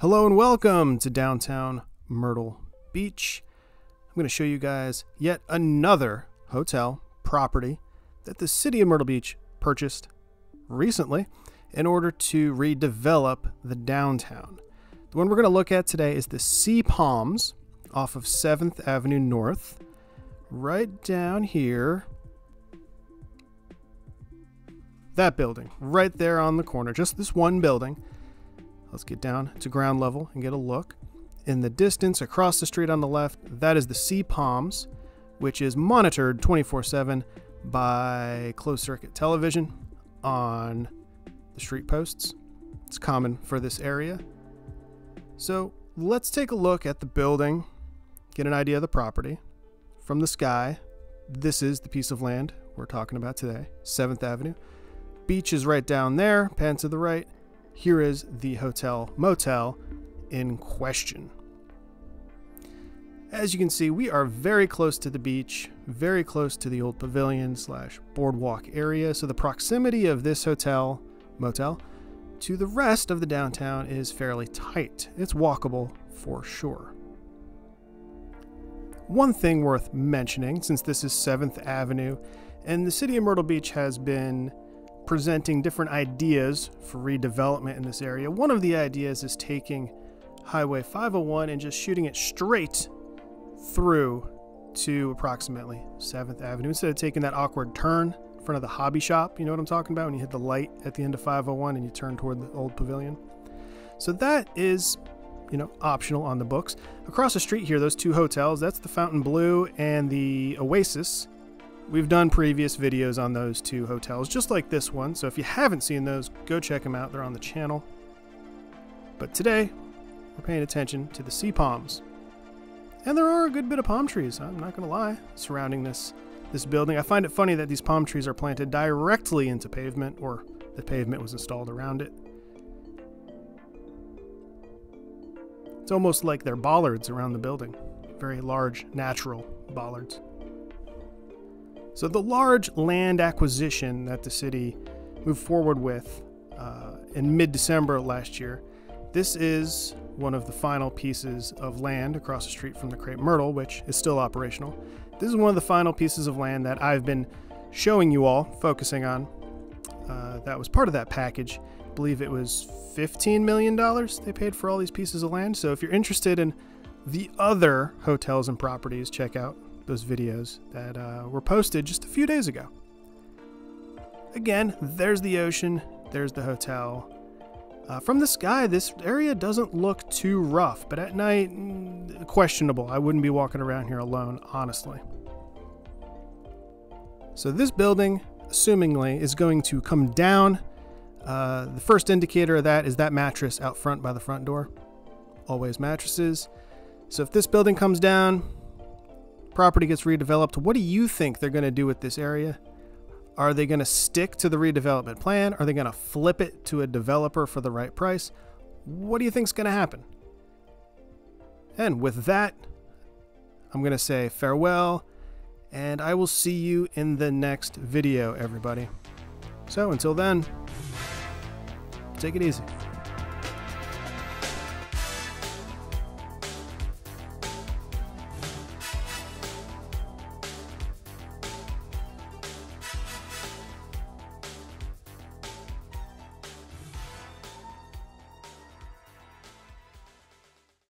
Hello and welcome to downtown Myrtle Beach. I'm going to show you guys yet another hotel property that the city of Myrtle Beach purchased recently in order to redevelop the downtown. The one we're going to look at today is the Sea Palms off of 7th Avenue North, right down here. That building, right there on the corner, just this one building. Let's get down to ground level and get a look. In the distance, across the street on the left, that is the Sea Palms, which is monitored 24 7 by closed circuit television on the street posts. It's common for this area. So let's take a look at the building, get an idea of the property. From the sky, this is the piece of land we're talking about today, 7th Avenue. Beach is right down there, pan to the right. Here is the hotel motel in question. As you can see, we are very close to the beach, very close to the old pavilion slash boardwalk area. So the proximity of this hotel motel to the rest of the downtown is fairly tight. It's walkable for sure. One thing worth mentioning, since this is 7th Avenue, and the city of Myrtle Beach has been presenting different ideas for redevelopment in this area. One of the ideas is taking Highway 501 and just shooting it straight through to approximately 7th Avenue instead of taking that awkward turn in front of the hobby shop. You know what I'm talking about? When you hit the light at the end of 501 and you turn toward the old pavilion. So that is, you know, optional on the books. Across the street here, those two hotels, that's the Fontainebleau and the Oasis We've done previous videos on those two hotels, just like this one, so if you haven't seen those, go check them out. They're on the channel. But today, we're paying attention to the sea palms. And there are a good bit of palm trees, I'm not going to lie, surrounding this, this building. I find it funny that these palm trees are planted directly into pavement, or the pavement was installed around it. It's almost like they're bollards around the building. Very large, natural bollards. So the large land acquisition that the city moved forward with uh, in mid-December last year, this is one of the final pieces of land across the street from the Crepe Myrtle, which is still operational. This is one of the final pieces of land that I've been showing you all, focusing on. Uh, that was part of that package. I believe it was $15 million they paid for all these pieces of land. So if you're interested in the other hotels and properties, check out those videos that uh, were posted just a few days ago. Again, there's the ocean, there's the hotel. Uh, from the sky, this area doesn't look too rough, but at night, mm, questionable. I wouldn't be walking around here alone, honestly. So this building, assumingly, is going to come down. Uh, the first indicator of that is that mattress out front by the front door. Always mattresses. So if this building comes down, property gets redeveloped, what do you think they're going to do with this area? Are they going to stick to the redevelopment plan? Are they going to flip it to a developer for the right price? What do you think is going to happen? And with that, I'm going to say farewell, and I will see you in the next video, everybody. So until then, take it easy.